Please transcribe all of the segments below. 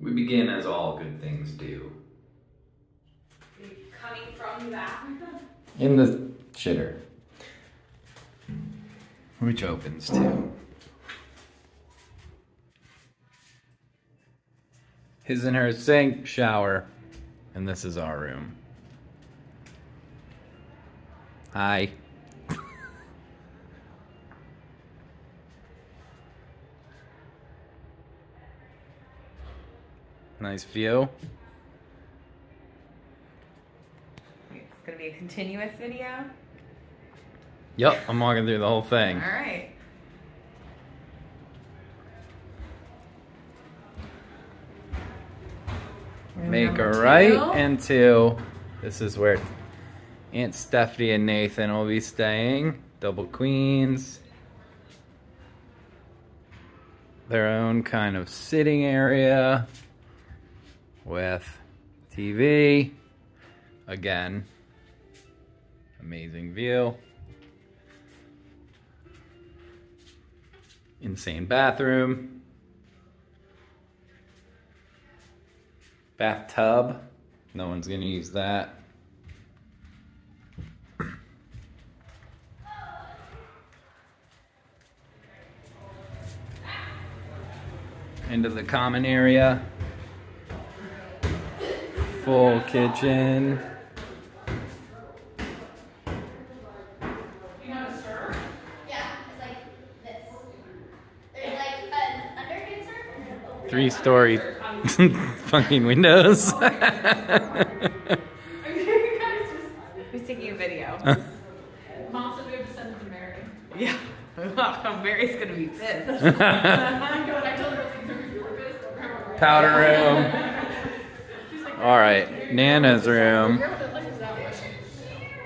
We begin as all good things do. Coming from the bathroom. In the shitter. Which opens too. His and her sink, shower, and this is our room. Hi. Nice view. It's gonna be a continuous video. Yep, I'm walking through the whole thing. All right. Room Make a right into this is where Aunt Stephanie and Nathan will be staying. Double queens. Their own kind of sitting area with TV. Again, amazing view. Insane bathroom. Bathtub. No one's gonna use that. Into the common area. Full kitchen. Yeah, it's like this. There's like an underhand circle. Three story fucking windows. Who's taking a video? Mom said we have to send it to Mary. yeah. Mary's gonna be pissed. I know, and I told her, I was like, if you were pissed, don't grab her. Powder room. All right, Nana's room.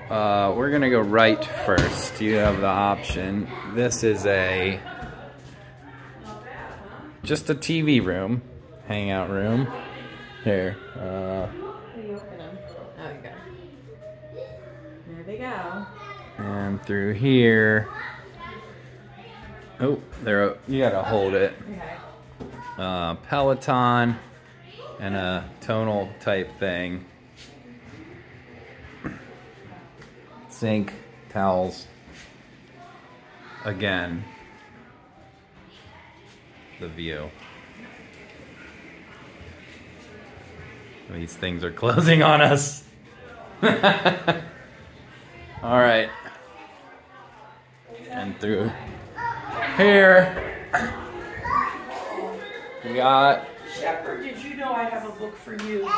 Uh, we're gonna go right first. You have the option. This is a just a TV room, hangout room. Here, uh. There they go. and through here. Oh, there. You gotta hold it. Uh, Peloton and a tonal type thing. Sink, towels. Again, the view. These things are closing on us. All right. And through here, we got Shepard, did you know I have a book for you?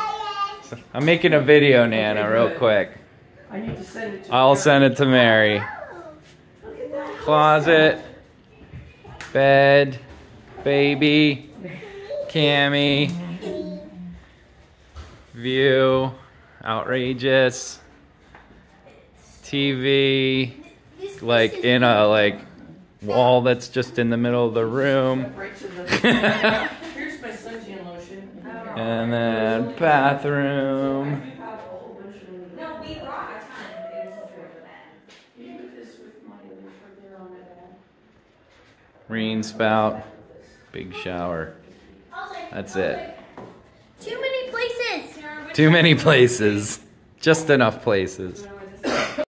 I'm making a video, Nana, Okay, real quick. I need to send it to I'll Mary. send it to Mary. Closet, bed, baby, Cammy, view, outrageous, TV, like in a like wall that's just in the middle of the room, Right to the, here's my suntan lotion. And then bathroom. No, we brought a ton. It was just for the bed. You do this with my other for there on my bed. Rain spout, big shower. That's it. Too many places. Too many places. Just enough places.